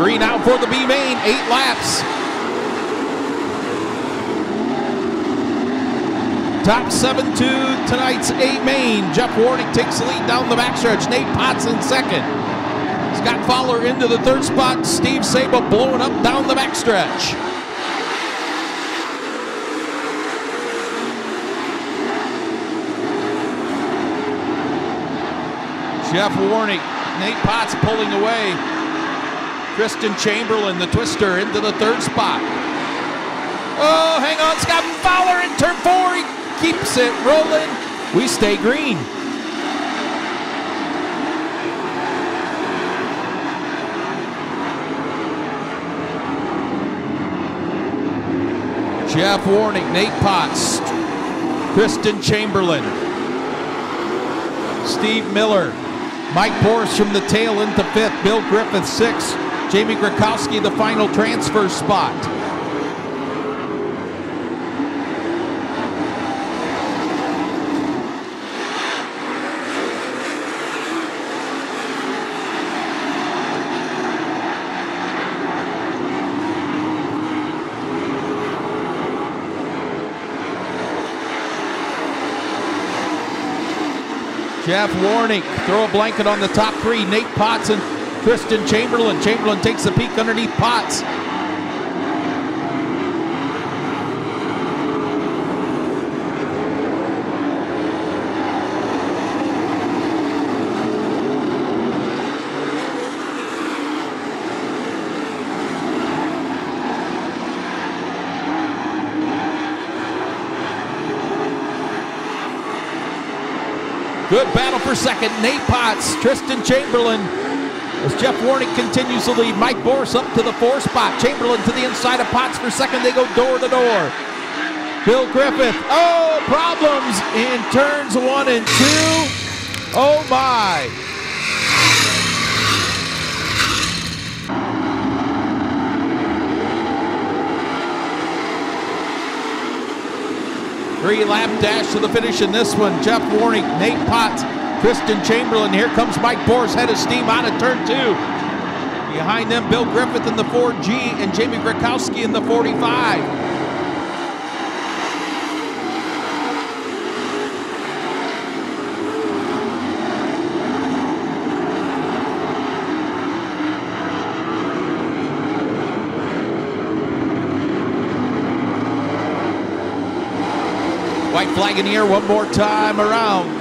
now for the B main, eight laps. Top seven to tonight's A main. Jeff Warnick takes the lead down the backstretch. Nate Potts in second. Scott Fowler into the third spot. Steve Saba blowing up down the backstretch. Jeff Warnick, Nate Potts pulling away. Kristen Chamberlain, the twister, into the third spot. Oh, hang on, Scott Fowler in turn four. He keeps it rolling. We stay green. Jeff Warnick, Nate Potts, Kristen Chamberlain, Steve Miller, Mike Boris from the tail into fifth, Bill Griffith sixth, Jamie Grakowski the final transfer spot. Jeff Warnick, throw a blanket on the top three. Nate Potts and Kristen Chamberlain. Chamberlain takes a peek underneath Potts. Good battle for second. Nate Potts, Tristan Chamberlain. As Jeff Warnick continues to lead, Mike Boris up to the four spot. Chamberlain to the inside of Potts for second. They go door to door. Bill Griffith. Oh, problems in turns one and two. Oh my. Three lap dash to the finish in this one. Jeff Warnick, Nate Potts, Kristen Chamberlain. Here comes Mike Boris, head of steam out of turn two. Behind them, Bill Griffith in the 4G and Jamie Grakowski in the 45. White flag in the air one more time around.